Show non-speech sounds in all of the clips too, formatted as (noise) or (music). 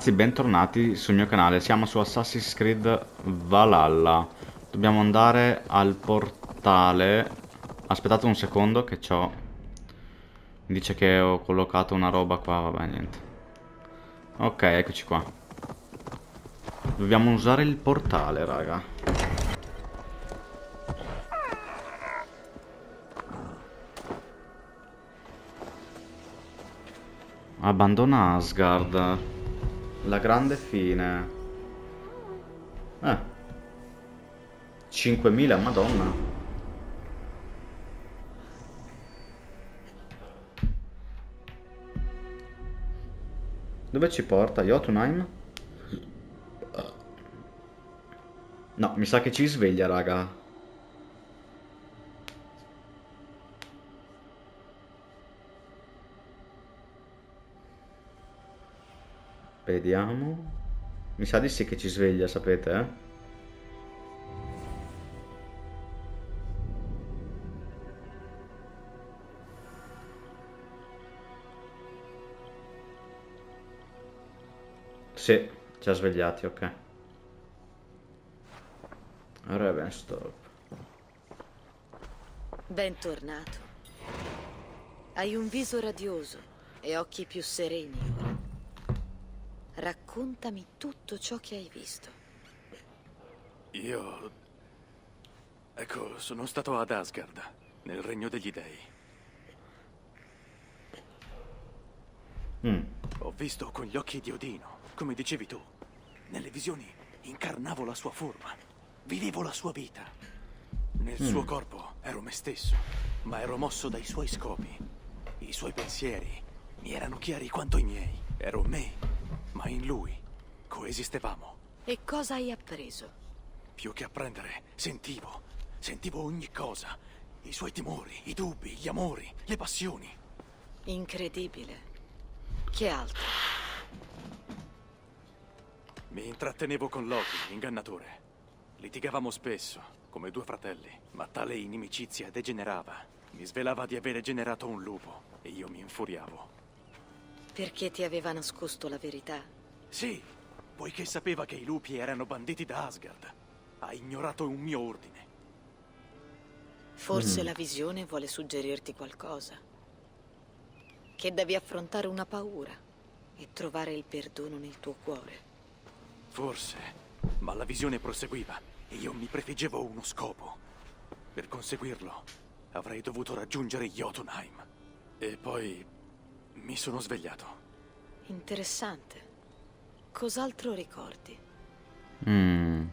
ragazzi, bentornati sul mio canale. Siamo su Assassin's Creed Valhalla. Dobbiamo andare al portale. Aspettate un secondo che c'ho... Mi dice che ho collocato una roba qua, vabbè, niente. Ok, eccoci qua. Dobbiamo usare il portale, raga. Abbandona Asgard. La grande fine. Eh. 5000, madonna. Dove ci porta? Jotunheim? No, mi sa che ci sveglia, raga. Vediamo. Mi sa di sì che ci sveglia, sapete, eh? Sì, ci ha svegliati, ok. Ravenstop. Bentornato. Hai un viso radioso e occhi più sereni. Raccontami tutto ciò che hai visto. Io... Ecco, sono stato ad Asgard, nel regno degli dei. Mm. Ho visto con gli occhi di Odino, come dicevi tu. Nelle visioni incarnavo la sua forma, vivevo la sua vita. Nel suo corpo ero me stesso, ma ero mosso dai suoi scopi. I suoi pensieri mi erano chiari quanto i miei. Ero me, ma in lui coesistevamo. E cosa hai appreso? Più che apprendere, sentivo. Sentivo ogni cosa. I suoi timori, i dubbi, gli amori, le passioni. Incredibile. Che altro? Mi intrattenevo con Loki, ingannatore. Litigavamo spesso, come due fratelli, ma tale inimicizia degenerava. Mi svelava di avere generato un lupo e io mi infuriavo. Perché ti aveva nascosto la verità? Sì, poiché sapeva che i lupi erano banditi da Asgard. Ha ignorato un mio ordine. Forse la visione vuole suggerirti qualcosa. Che devi affrontare una paura e trovare il perdono nel tuo cuore. Forse, ma la visione proseguiva e io mi prefiggevo uno scopo. Per conseguirlo, avrei dovuto raggiungere Jotunheim. E poi mi sono svegliato. Interessante. Cos'altro ricordi? Mm.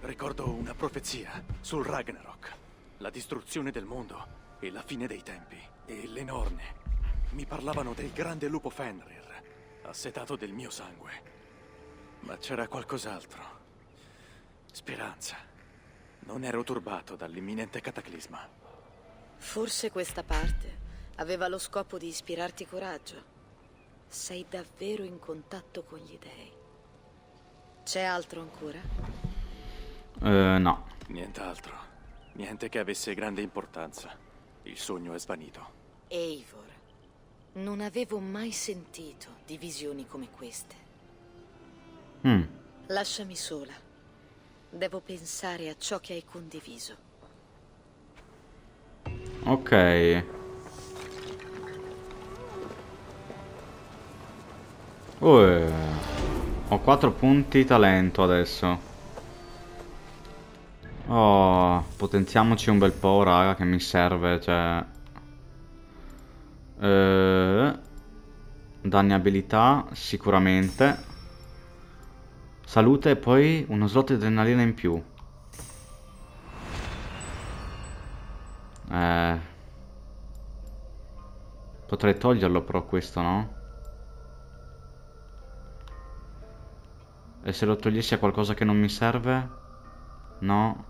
Ricordo una profezia sul Ragnarok, la distruzione del mondo e la fine dei tempi. E le norne mi parlavano del grande lupo Fenrir, assetato del mio sangue. Ma c'era qualcos'altro. Speranza. Non ero turbato dall'imminente cataclisma. Forse questa parte aveva lo scopo di ispirarti coraggio. Sei davvero in contatto con gli dei. C'è altro ancora? Eh, no. Nient'altro. Niente che avesse grande importanza. Il sogno è svanito. Eivor, non avevo mai sentito di visioni come queste. Mm. Lasciami sola. Devo pensare a ciò che hai condiviso. Ok. Uh, ho 4 punti talento adesso. Oh, potenziamoci un bel po', raga, che mi serve, cioè... Eh, danni abilità, sicuramente. Salute e poi uno slot di adrenalina in più. Eh... Potrei toglierlo però questo, no? E se lo togliessi a qualcosa che non mi serve? No.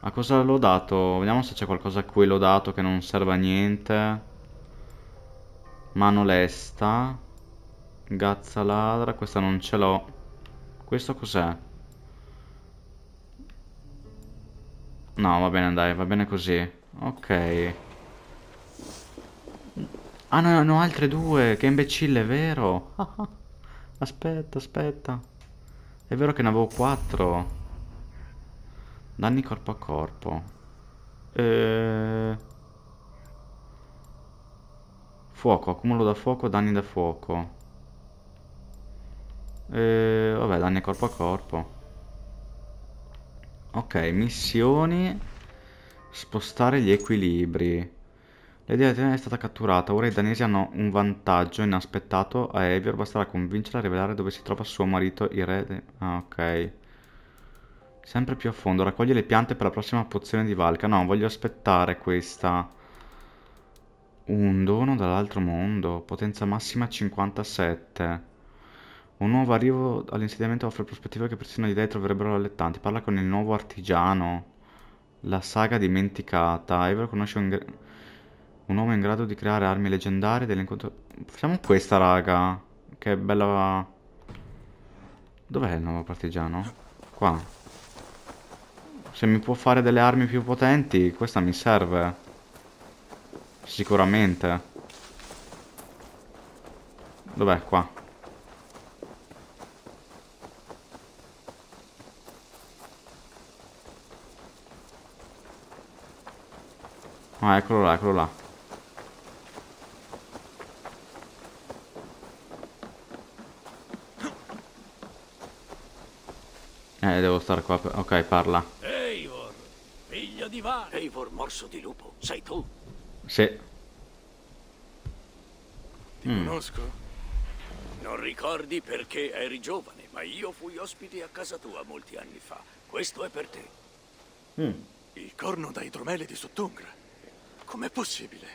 A cosa l'ho dato? Vediamo se c'è qualcosa a cui l'ho dato che non serve a niente. Mano lesta. Gazza ladra. Questa non ce l'ho. Questo cos'è? No, va bene, dai, va bene così. Ok. Ah no, no, altre due, che imbecille, vero. (laughs) Aspetta, aspetta. È vero che ne avevo quattro. Danni corpo a corpo. Eh... Fuoco, accumulo da fuoco, danni da fuoco. Eh, vabbè, danni corpo a corpo. Ok, missioni. Spostare gli equilibri. L'idea è stata catturata, ora i danesi hanno un vantaggio inaspettato a Eivor, basterà convincerla a rivelare dove si trova suo marito, il re de... Ah, ok. Sempre più a fondo, raccoglie le piante per la prossima pozione di Valka. No, voglio aspettare questa. Un dono dall'altro mondo, potenza massima 57. Un nuovo arrivo all'insediamento offre prospettive che persino gli dei troverebbero allettanti. Parla con il nuovo artigiano. La saga dimenticata. Eivor conosce un un uomo in grado di creare armi leggendarie dell'incontro... Facciamo questa, raga. Che bella... Dov'è il nuovo partigiano? Qua. Se mi può fare delle armi più potenti, questa mi serve. Sicuramente. Dov'è? Qua. Ah, eccolo là, eccolo là. Eh, devo stare qua. Per... Ok, parla. Eivor, figlio di Va. Eivor, morso di lupo, sei tu? Sì. Ti mm. conosco? Non ricordi perché eri giovane, ma io fui ospite a casa tua molti anni fa. Questo è per te. Mm. Il corno da idromele di Sottungra. Com'è possibile?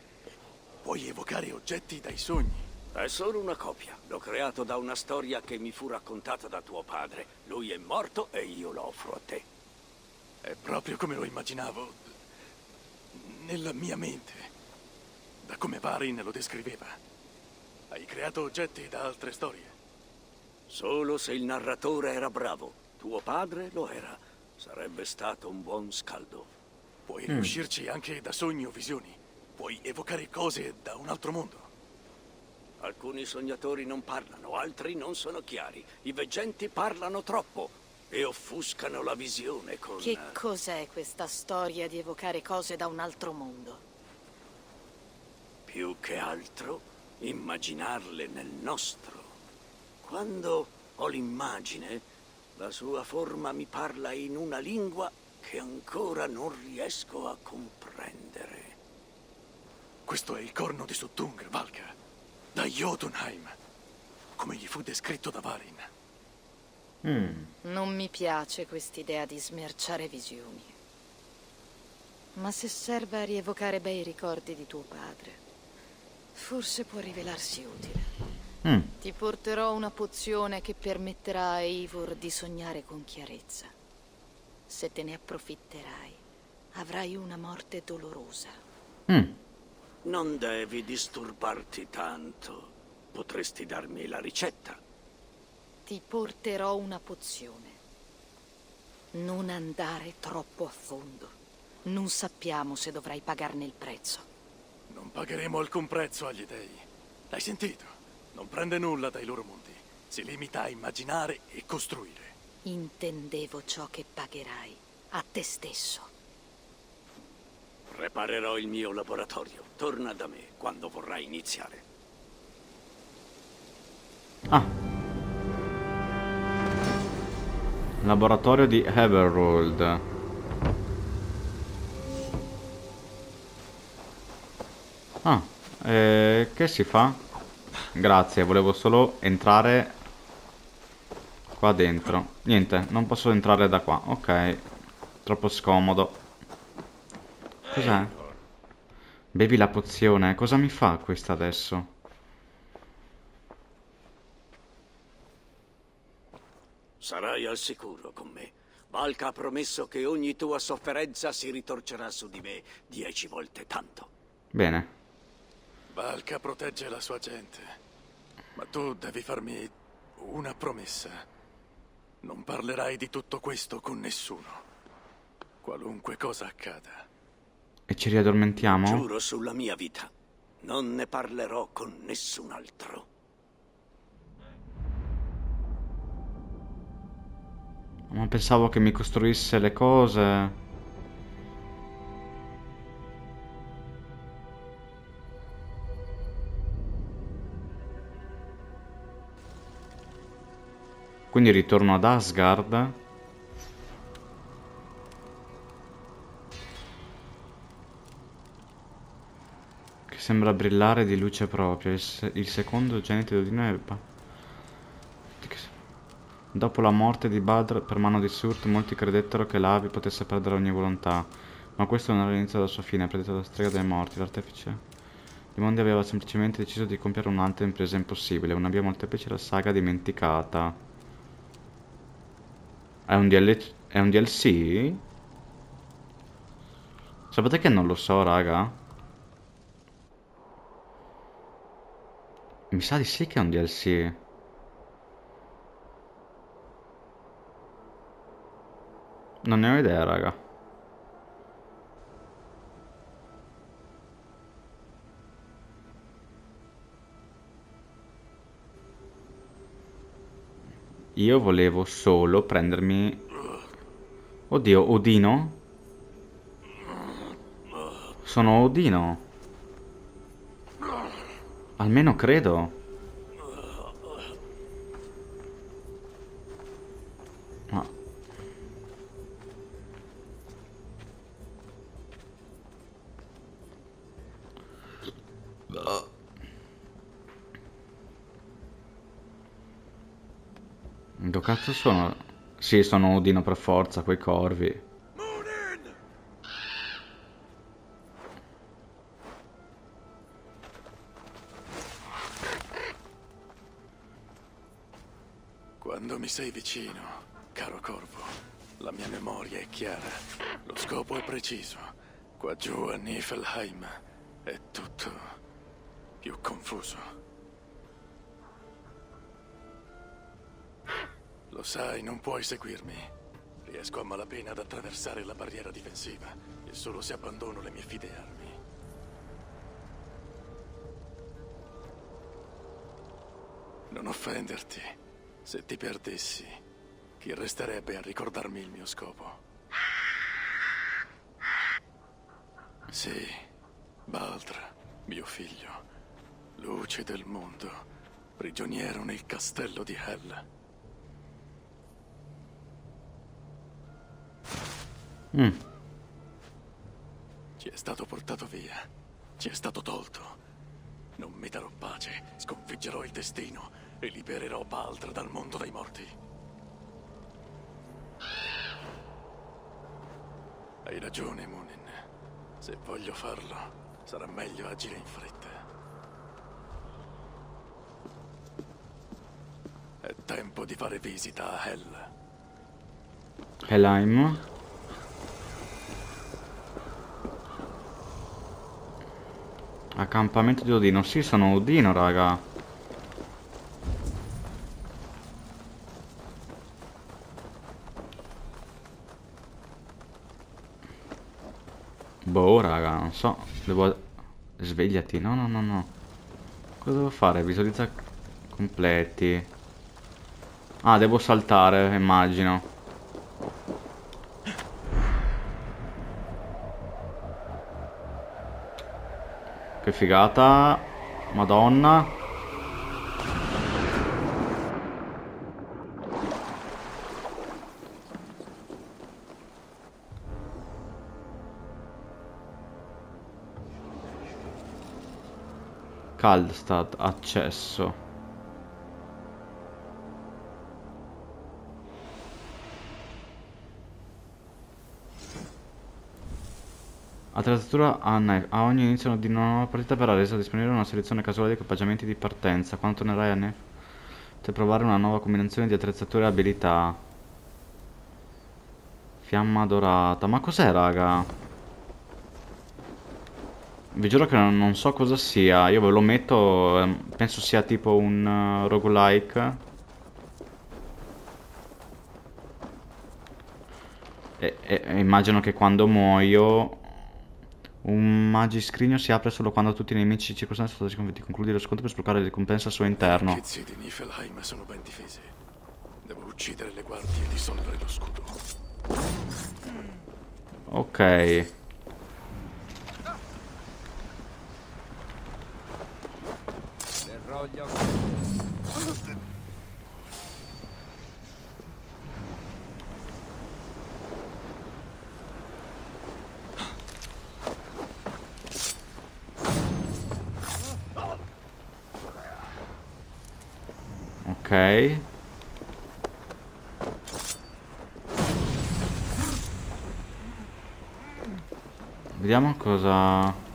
Puoi evocare oggetti dai sogni. È solo una copia. L'ho creato da una storia che mi fu raccontata da tuo padre. Lui è morto e io lo offro a te. È proprio come lo immaginavo. Nella mia mente. Da come Varin lo descriveva. Hai creato oggetti da altre storie. Solo se il narratore era bravo. Tuo padre lo era. Sarebbe stato un buon scaldo. Puoi mm. riuscirci anche da sogni o visioni. Puoi evocare cose da un altro mondo. Alcuni sognatori non parlano, altri non sono chiari. I veggenti parlano troppo e offuscano la visione con... Che cos'è questa storia di evocare cose da un altro mondo? Più che altro, immaginarle nel nostro. Quando ho l'immagine, la sua forma mi parla in una lingua che ancora non riesco a comprendere. Questo è il corno di Suttung, Valka da Jotunheim, come gli fu descritto da Varin. Mm. Non mi piace quest'idea di smerciare visioni. Ma se serve a rievocare bei ricordi di tuo padre, forse può rivelarsi utile. Mm. Ti porterò una pozione che permetterà a Eivor di sognare con chiarezza. Se te ne approfitterai, avrai una morte dolorosa. Mm. Non devi disturbarti tanto. Potresti darmi la ricetta. Ti porterò una pozione. Non andare troppo a fondo. Non sappiamo se dovrai pagarne il prezzo. Non pagheremo alcun prezzo agli dei. L'hai sentito? Non prende nulla dai loro mondi. Si limita a immaginare e costruire. Intendevo ciò che pagherai a te stesso. Preparerò il mio laboratorio. Torna da me quando vorrai iniziare. Ah. Laboratorio di Everrold. Ah, eh, che si fa? Grazie, volevo solo entrare qua dentro. Niente, non posso entrare da qua. Ok, troppo scomodo. Cos'è? Bevi la pozione. Cosa mi fa questa adesso? Sarai al sicuro con me. Valka ha promesso che ogni tua sofferenza si ritorcerà su di me dieci volte tanto. Bene. Valka protegge la sua gente. Ma tu devi farmi una promessa. Non parlerai di tutto questo con nessuno. Qualunque cosa accada. E ci riaddormentiamo? Giuro sulla mia vita. Non ne parlerò con nessun altro. Ma pensavo che mi costruisse le cose. Quindi ritorno ad Asgard. Sembra brillare di luce propria. Il, se il secondo genite di è... Dopo la morte di Badr per mano di Surt, molti credettero che l'Avi potesse perdere ogni volontà. Ma questo non era l'inizio della sua fine, predetto dalla strega dei morti, l'artefice. Il mondo aveva semplicemente deciso di compiere un'altra impresa impossibile, una via molteplice la saga dimenticata. È un, DL è un DLC? Sapete che non lo so, raga? Mi sa di sì che è un DLC. Non ne ho idea, raga. Io volevo solo prendermi... Oddio, Odino? Sono Odino. Almeno credo. Ma... Dove cazzo sono? Sì, sono Odino per forza, quei corvi. Sei vicino, caro corvo, la mia memoria è chiara, lo scopo è preciso. Qua giù a Niflheim è tutto più confuso. Lo sai, non puoi seguirmi. Riesco a malapena ad attraversare la barriera difensiva e solo se abbandono le mie fide armi. Non offenderti. Se ti perdessi, chi resterebbe a ricordarmi il mio scopo? Sì, Baltra, mio figlio, luce del mondo, prigioniero nel castello di Hell. Mm. Ci è stato portato via, ci è stato tolto. Non mi darò pace, sconfiggerò il destino e libererò Baltra dal mondo dei morti. Hai ragione, Munin. Se voglio farlo, sarà meglio agire in fretta. È tempo di fare visita a Hell. Helheim. Accampamento di Odino. Sì, sono Odino, raga. Boh, raga, non so. Devo... Svegliati. No, no, no, no. Cosa devo fare? Visualizza completi. Ah, devo saltare, immagino. Che figata. Madonna. Kaldstad, accesso. Attrezzatura a, a ogni inizio di una nuova partita verrà resa disponibile una selezione casuale di equipaggiamenti di partenza. Quando tornerai a Nef potrai provare una nuova combinazione di attrezzature e abilità. Fiamma dorata. Ma cos'è, raga? Vi giuro che non, so cosa sia. Io ve lo metto. Ehm, penso sia tipo un uh, roguelike. E, e, e immagino che quando muoio Un magiscrigno si apre solo quando tutti i nemici circostanti sono stati sconfitti. Concludi lo scontro per sbloccare le ricompense al suo interno. I pezzi di Niflheim sono ben difesi. Devo uccidere le guardie e dissolvere lo scudo. Ok. Ok. Vediamo cosa...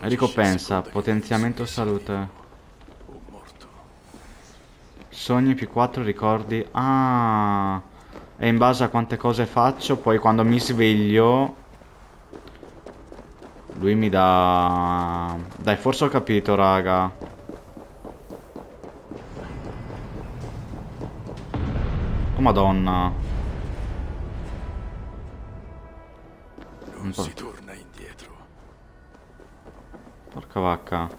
Ricompensa, potenziamento salute. Sogni più 4 ricordi. Ah. E in base a quante cose faccio, poi quando mi sveglio... Lui mi dà... Dai, forse ho capito, raga. Oh madonna. Non si torna. Аркавака.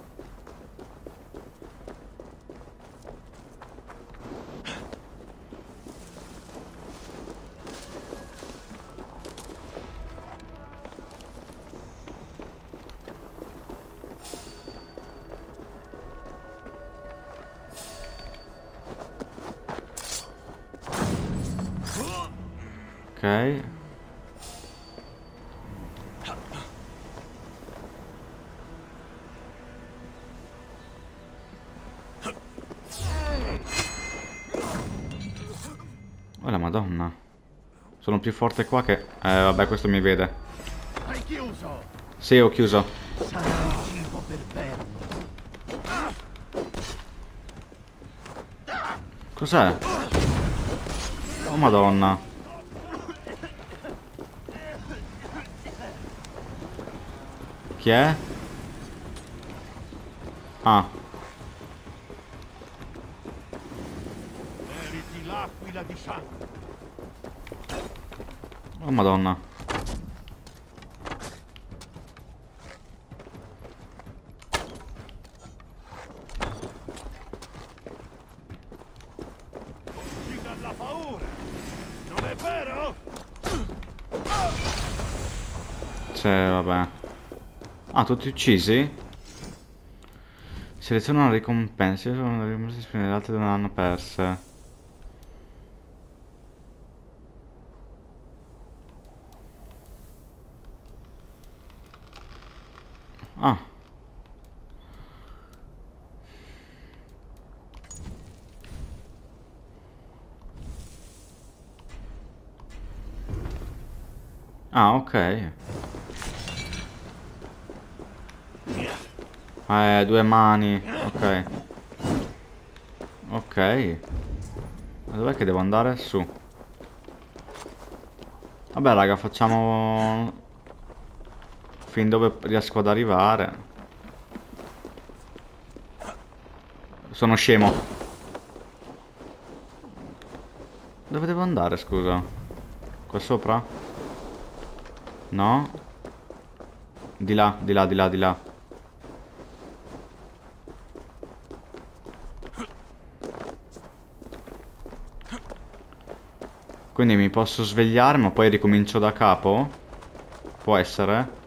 Okay. Sono più forte qua che... Eh vabbè questo mi vede. Hai chiuso! Sì ho chiuso. Sarà il cibo per vermi. Cos'è? Oh madonna. Chi è? Ah, Meriti l'aquila di sangue. Oh madonna. Cioè, vabbè. Ah, tutti uccisi? Seleziona una ricompensa. Sono le ricompense disponibili, le altre non hanno perse. Ah. Ah, ok. Eh, due mani. Ok. Ok. Ma dov'è che devo andare? Su. Vabbè, raga, facciamo... Fin dove riesco ad arrivare. Sono scemo. Dove devo andare, scusa? Qua sopra? No? Di là, di là, di là, di là. Quindi mi posso svegliare ma poi ricomincio da capo? Può essere?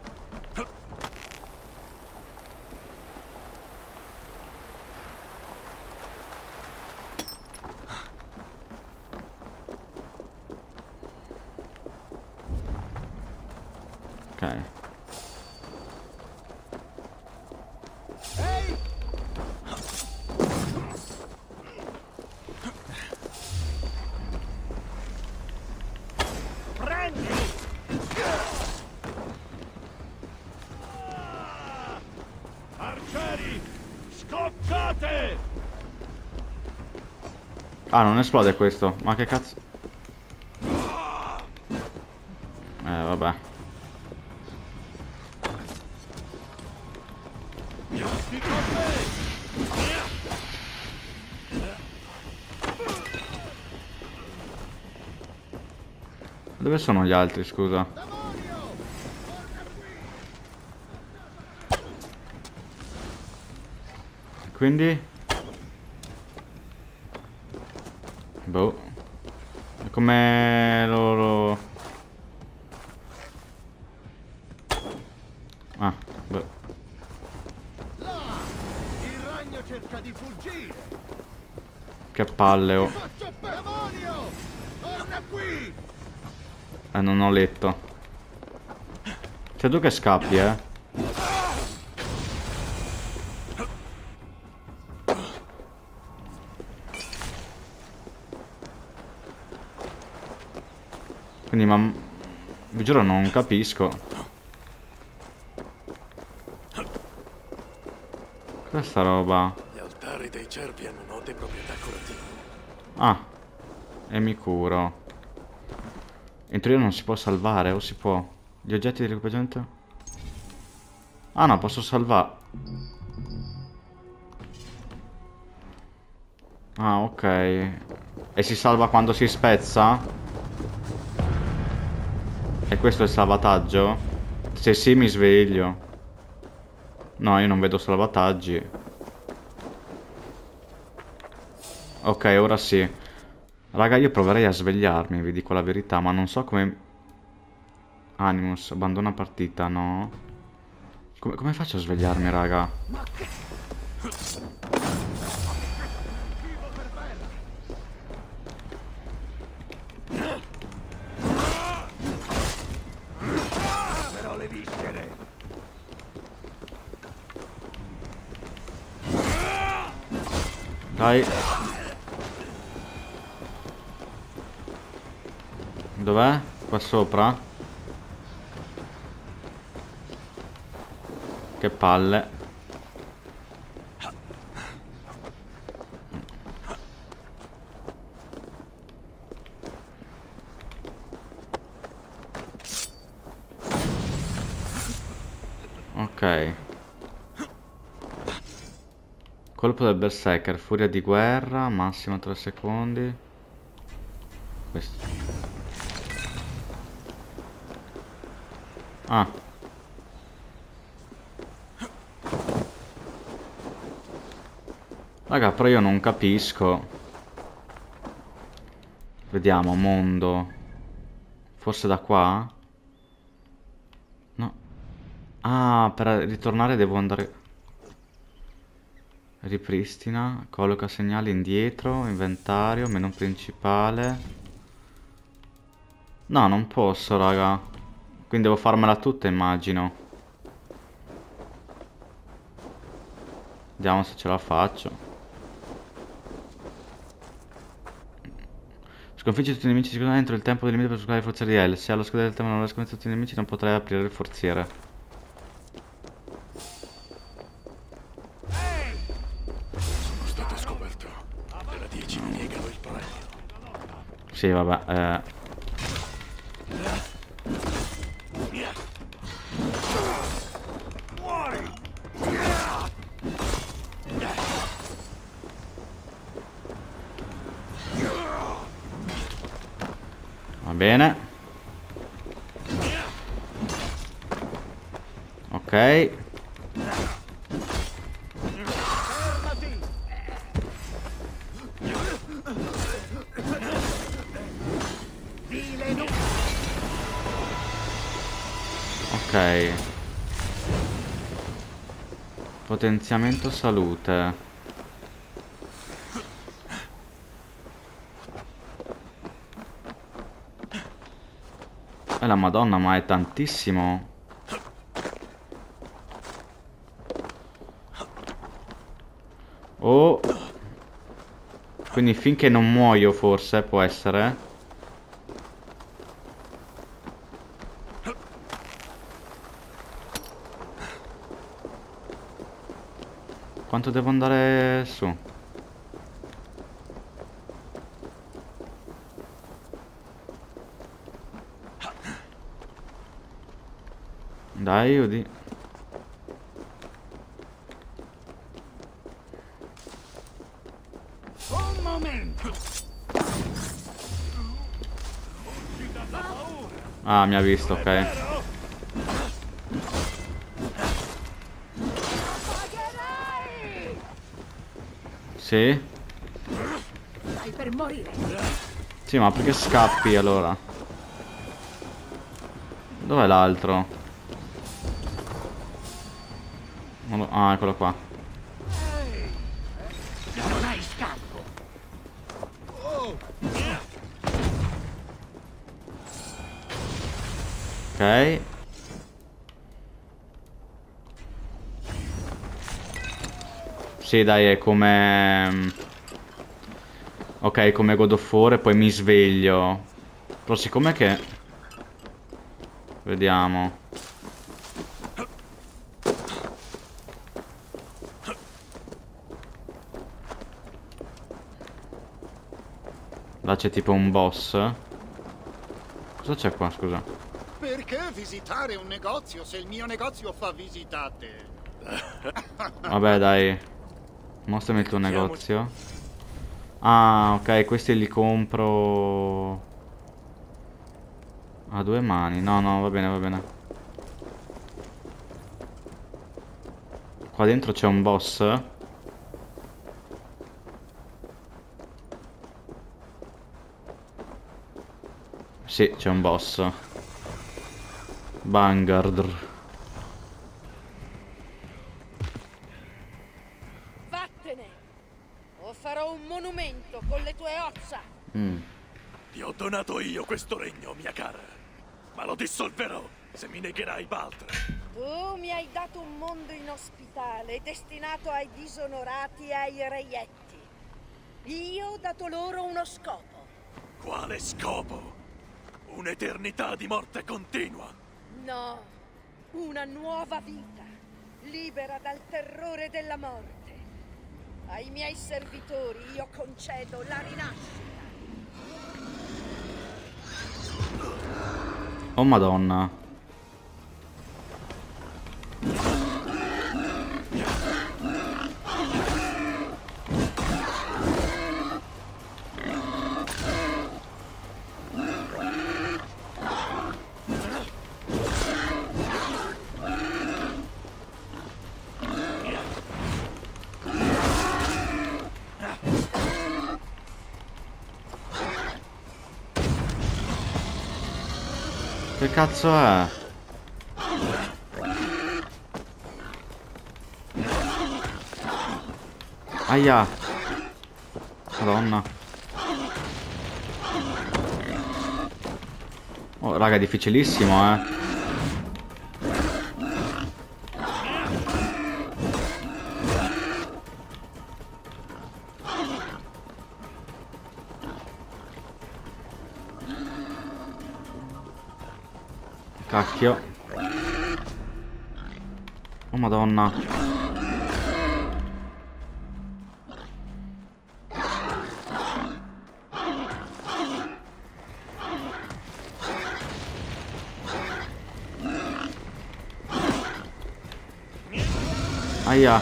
Ah, non esplode questo. Ma che cazzo... Eh, vabbè. Dove sono gli altri, scusa? Quindi... Come loro... Ah. Là! Il ragno cerca di fuggire! Che palle, oh. Eh, non ho letto. Sei tu che scappi, eh? Quindi, ma... Vi giuro, non capisco. Cos'è sta roba? Gli altari dei cervi hanno note proprietà curative. Ah. E mi curo. In teoria non si può salvare, o si può? Gli oggetti di equipaggiamento? Ah no, posso salvare. Ah, ok. E si salva quando si spezza? E questo è il salvataggio? Se sì mi sveglio. No, io non vedo salvataggi. Ok, ora sì. Raga, io proverei a svegliarmi, vi dico la verità, ma non so come... Animus, abbandona partita, no? Come, come faccio a svegliarmi, raga? Però le viscere! Dai. Dov'è? Qua sopra? Che palle. Ok. Colpo del berserker, furia di guerra, massimo 3 secondi. Questo. Ah. Raga, però io non capisco. Vediamo, mondo. Forse da qua? No. Ah, per ritornare devo andare... Ripristina, colloca segnali indietro, inventario, menu principale. No, non posso, raga. Quindi devo farmela tutta, immagino. Vediamo se ce la faccio. Sconfiggi tutti i nemici sicuramente entro il tempo del limite per scoprire le forze di L. Se allo scadere del tempo non riesco a tutti i nemici non potrei aprire il forziere. Vabbè. Eh. Potenziamento salute. E la madonna, ma è tantissimo. Oh. Quindi finché non muoio forse può essere. Quanto devo andare su? Dai, udi. Un momento! Ah, mi ha visto, ok. Sì? Stai per morire. Sì, ma perché scappi allora? Dov'è l'altro? Ah, eccolo qua. Non hai scampo. Ok. Sì, dai, è come... Ok, come God of War e poi mi sveglio. Però siccome che... Vediamo. Là c'è tipo un boss. Cosa c'è qua, scusa? Perché visitare un negozio se il mio negozio fa visitate? Vabbè, dai. Mostrami il tuo negozio. Ah, ok, questi li compro... A due mani. No, no, va bene, va bene. Qua dentro c'è un boss. Sì, c'è un boss. Vanguard. Vattene! O farò un monumento con le tue ossa! Mm. Ti ho donato io questo regno, mia cara. Ma lo dissolverò se mi negherai Baltra. Tu mi hai dato un mondo inospitale, destinato ai disonorati e ai reietti. Io ho dato loro uno scopo. Quale scopo? Un'eternità di morte continua. No, una nuova vita, libera dal terrore della morte. Ai miei servitori io concedo la rinascita. Oh madonna. Cazzo è? Aia. Madonna. Oh, raga, è difficilissimo, eh. Aia.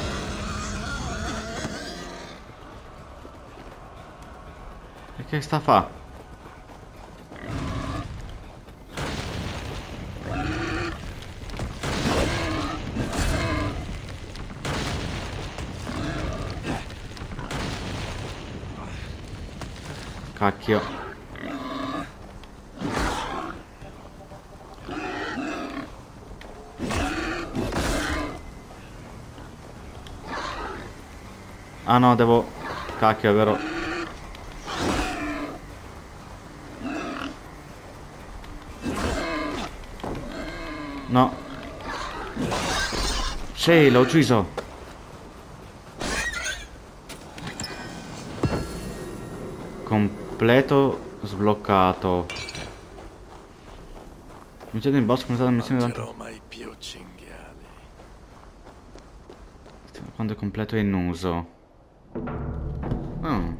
E che sta a fa? Cacchio. Ah no, devo... Cacchio, è vero. No. Sì, l'ho ucciso. Completo sbloccato. Missione in boss completata la missione mangerò mai più cinghiali. Quando è completo è in uso. Ah.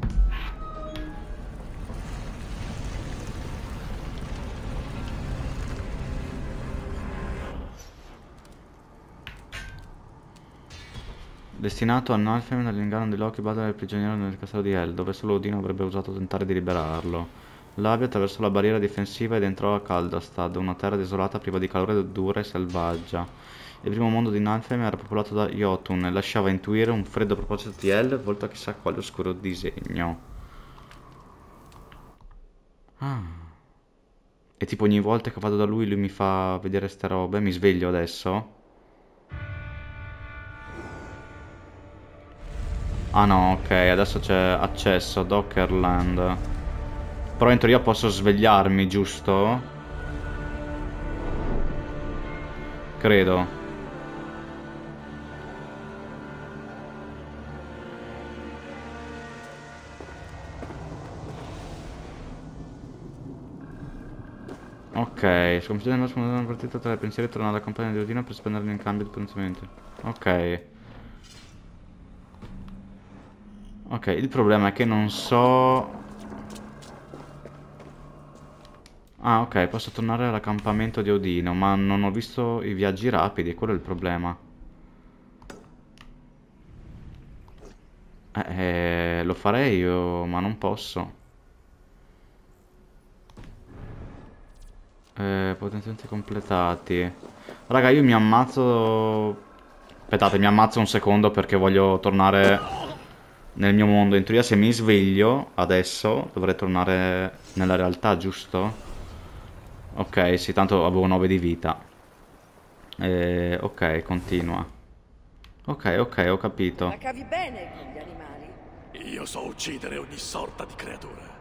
Destinato a Nalfheim dall'inganno di Loki Battle del prigioniero nel castello di Hel, dove solo Odino avrebbe osato tentare di liberarlo. L'Avi attraversò la barriera difensiva ed entrò a Kaldastad, una terra desolata priva di calore dura e selvaggia. Il primo mondo di Nalfheim era popolato da Jotun e lasciava intuire un freddo proposito di El, volto a chissà quale oscuro disegno. Ah. E tipo ogni volta che vado da lui, lui mi fa vedere ste robe, mi sveglio adesso. Ah no, ok, adesso c'è accesso a Dockerland. Però in teoria posso svegliarmi, giusto? Credo. Ok, sconfiggere il nostro una partita tra i pensieri e tornare alla compagnia di Odino per spenderli in cambio di potenziamenti. Ok. Ok, il problema è che non so... Ah, ok, posso tornare all'accampamento di Odino, ma non ho visto i viaggi rapidi, quello è il problema. Eh, eh lo farei io, ma non posso. Eh, potenziamenti completati. Raga, io mi ammazzo... Aspettate, mi ammazzo un secondo perché voglio tornare nel mio mondo. In teoria se mi sveglio adesso dovrei tornare nella realtà, giusto? Ok, sì, tanto avevo 9 di vita. Eh, ok, continua. Ok, ok, ho capito. Ma cavi bene gli animali? Io so uccidere ogni sorta di creatura.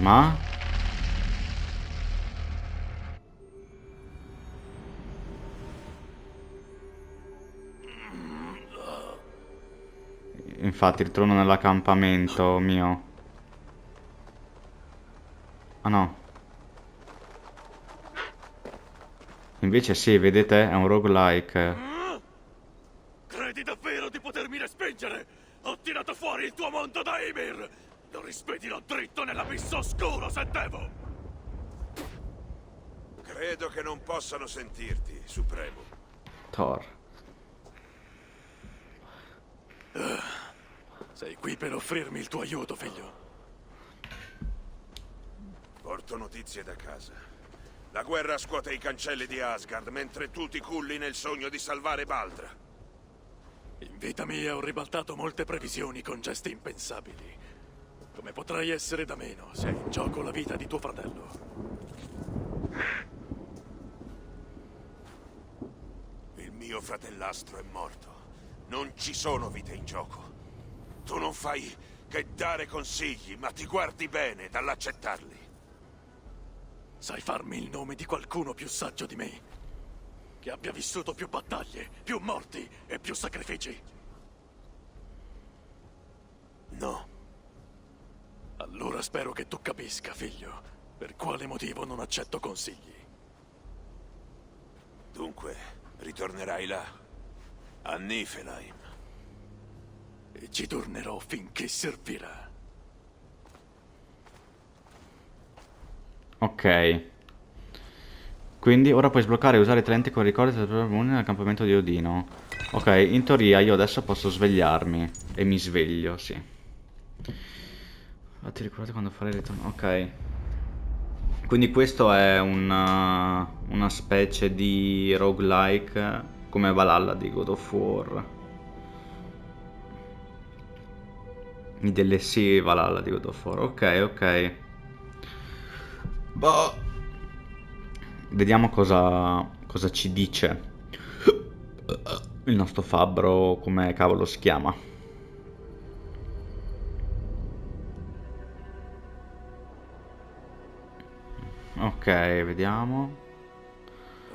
Ma? Infatti ritorno nell'accampamento mio. Ah no. Invece sì, vedete, è un roguelike. Credi davvero di potermi respingere? Ho tirato fuori il tuo mondo da Ymir! Lo rispedirò dritto nell'abisso oscuro se devo! Credo che non possano sentirti, Supremo. Thor. Sei qui per offrirmi il tuo aiuto, figlio. Porto notizie da casa. La guerra scuote i cancelli di Asgard mentre tu ti culli nel sogno di salvare Baldra. In vita mia ho ribaltato molte previsioni con gesti impensabili. Come potrei essere da meno se è in gioco la vita di tuo fratello? Il mio fratellastro è morto. Non ci sono vite in gioco. Tu non fai che dare consigli, ma ti guardi bene dall'accettarli. Sai farmi il nome di qualcuno più saggio di me? Che abbia vissuto più battaglie, più morti e più sacrifici? No. Allora spero che tu capisca, figlio, per quale motivo non accetto consigli. Dunque, ritornerai là, a Niflheim. E ci tornerò finché servirà. Ok. Quindi ora puoi sbloccare e usare i talenti con ricordi del proprio comune nell'accampamento di Odino. Ok, in teoria io adesso posso svegliarmi. E mi sveglio, sì. Ah, ti ricordate quando fare il ritorno? Ok. Quindi questo è una, una specie di roguelike come Valhalla di God of War. I DLC Valhalla di God of War. Ok, ok. Boh. Vediamo cosa, cosa ci dice il nostro fabbro, come cavolo si chiama. Ok, vediamo.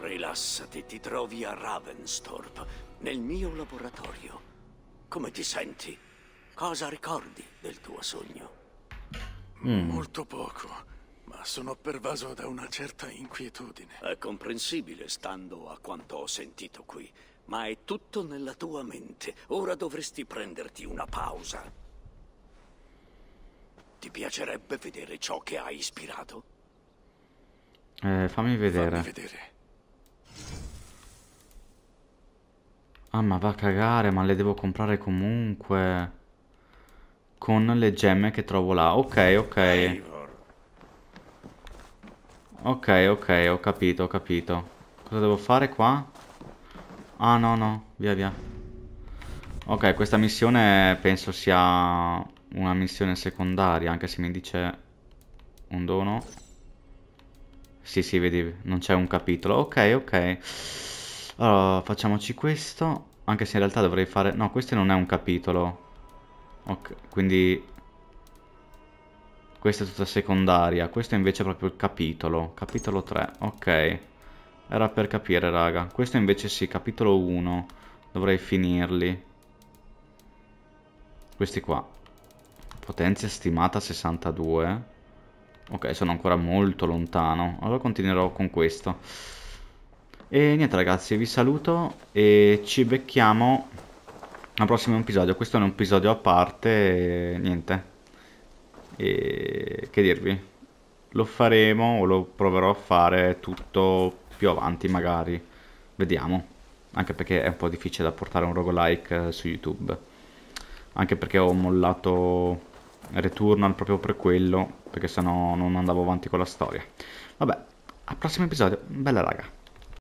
Rilassati, ti trovi a Ravenstorp, nel mio laboratorio. Come ti senti? Cosa ricordi del tuo sogno? Mm. Molto poco, ma sono pervaso da una certa inquietudine. È comprensibile stando a quanto ho sentito qui, ma è tutto nella tua mente. Ora dovresti prenderti una pausa. Ti piacerebbe vedere ciò che ha ispirato? Eh, fammi vedere. Fammi vedere. Ah, ma va a cagare, ma le devo comprare comunque. con le gemme che trovo là. Ok, ok. Ok, ok, ho capito, ho capito. Cosa devo fare qua? Ah, no, no, via, via. Ok, questa missione penso sia una missione secondaria, anche se mi dice un dono. Sì, sì, vedi, non c'è un capitolo. Ok, ok. Allora, facciamoci questo. Anche se in realtà dovrei fare... No, questo non è un capitolo. Ok, quindi... Questa è tutta secondaria. Questo invece è proprio il capitolo. Capitolo 3, ok. Era per capire, raga. Questo invece sì, capitolo 1. Dovrei finirli. Questi qua. Potenza stimata 62. Ok, sono ancora molto lontano. Allora continuerò con questo. E niente ragazzi, vi saluto e ci becchiamo al prossimo episodio. Questo è un episodio a parte e niente. E che dirvi? Lo faremo o lo proverò a fare tutto più avanti magari. Vediamo. Anche perché è un po' difficile da portare un roguelike eh, su YouTube. Anche perché ho mollato Returnal proprio per quello, perché sennò non andavo avanti con la storia. Vabbè, al prossimo episodio. Bella raga.